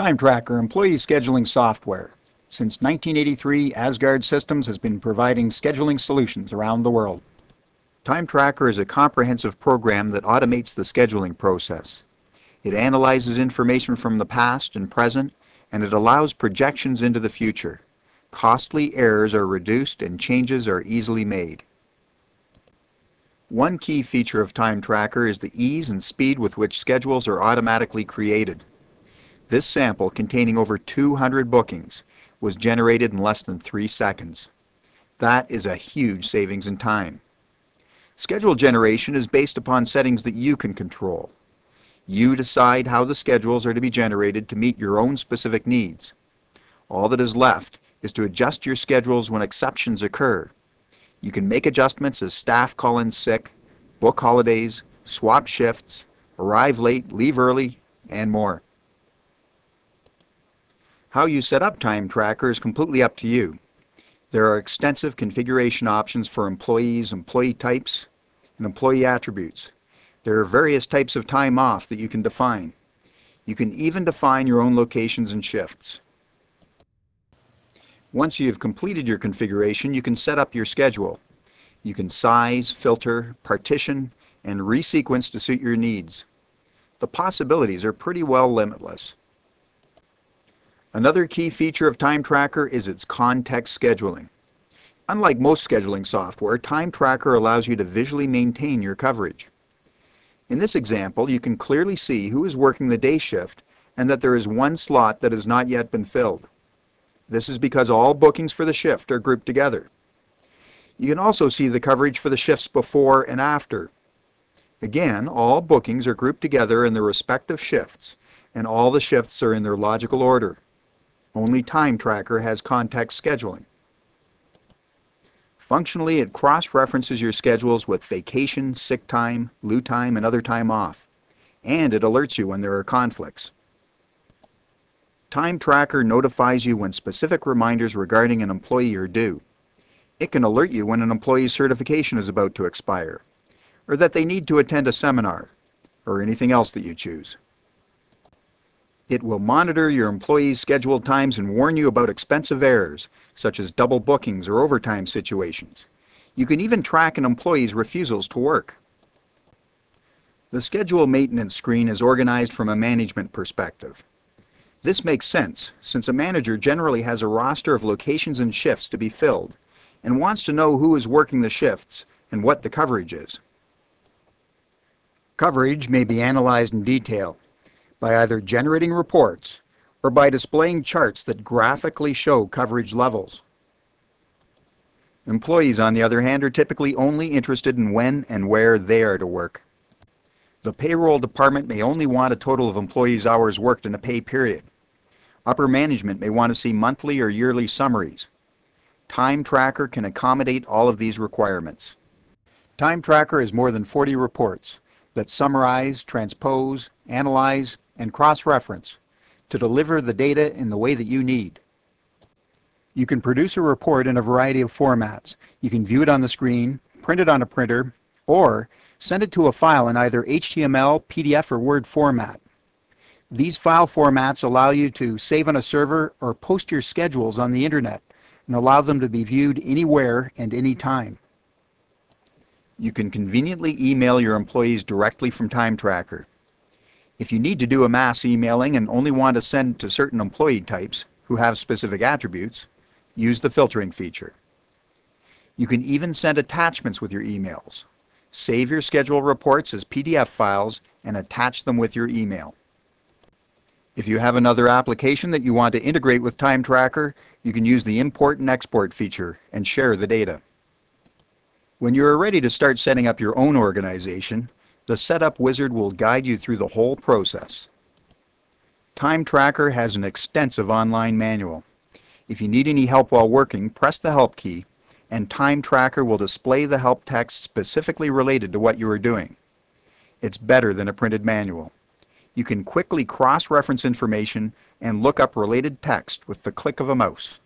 Time Tracker employee scheduling software. Since 1983, Asgard Systems has been providing scheduling solutions around the world. Time Tracker is a comprehensive program that automates the scheduling process. It analyzes information from the past and present, and it allows projections into the future. Costly errors are reduced and changes are easily made. One key feature of Time Tracker is the ease and speed with which schedules are automatically created. This sample, containing over 200 bookings, was generated in less than three seconds. That is a huge savings in time. Schedule generation is based upon settings that you can control. You decide how the schedules are to be generated to meet your own specific needs. All that is left is to adjust your schedules when exceptions occur. You can make adjustments as staff call in sick, book holidays, swap shifts, arrive late, leave early, and more. How you set up Time Tracker is completely up to you. There are extensive configuration options for employees, employee types, and employee attributes. There are various types of time off that you can define. You can even define your own locations and shifts. Once you have completed your configuration, you can set up your schedule. You can size, filter, partition, and resequence to suit your needs. The possibilities are pretty well limitless. Another key feature of Time Tracker is its context scheduling. Unlike most scheduling software, Time Tracker allows you to visually maintain your coverage. In this example, you can clearly see who is working the day shift and that there is one slot that has not yet been filled. This is because all bookings for the shift are grouped together. You can also see the coverage for the shifts before and after. Again, all bookings are grouped together in their respective shifts, and all the shifts are in their logical order. Only Time Tracker has context scheduling. Functionally, it cross-references your schedules with vacation, sick time, lieu time, and other time off. And it alerts you when there are conflicts. Time Tracker notifies you when specific reminders regarding an employee are due. It can alert you when an employee's certification is about to expire, or that they need to attend a seminar, or anything else that you choose. It will monitor your employees' scheduled times and warn you about expensive errors, such as double bookings or overtime situations. You can even track an employee's refusals to work. The schedule maintenance screen is organized from a management perspective. This makes sense, since a manager generally has a roster of locations and shifts to be filled, and wants to know who is working the shifts and what the coverage is. Coverage may be analyzed in detail, by either generating reports or by displaying charts that graphically show coverage levels. Employees, on the other hand, are typically only interested in when and where they are to work. The payroll department may only want a total of employees' hours worked in a pay period. Upper management may want to see monthly or yearly summaries. Time Tracker can accommodate all of these requirements. Time Tracker has more than 40 reports that summarize, transpose, analyze, and cross-reference to deliver the data in the way that you need. You can produce a report in a variety of formats. You can view it on the screen, print it on a printer, or send it to a file in either HTML, PDF, or Word format. These file formats allow you to save on a server or post your schedules on the internet and allow them to be viewed anywhere and anytime. You can conveniently email your employees directly from Time Tracker. If you need to do a mass emailing and only want to send to certain employee types who have specific attributes, use the filtering feature. You can even send attachments with your emails. Save your schedule reports as PDF files and attach them with your email. If you have another application that you want to integrate with Time Tracker, you can use the import and export feature and share the data. When you are ready to start setting up your own organization, the Setup Wizard will guide you through the whole process. Time Tracker has an extensive online manual. If you need any help while working, press the Help key, and Time Tracker will display the help text specifically related to what you are doing. It's better than a printed manual. You can quickly cross-reference information and look up related text with the click of a mouse.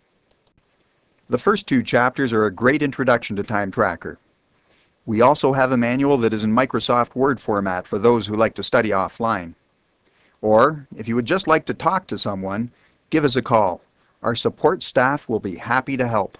The first two chapters are a great introduction to Time Tracker. We also have a manual that is in Microsoft Word format for those who like to study offline. Or, if you would just like to talk to someone, give us a call. Our support staff will be happy to help.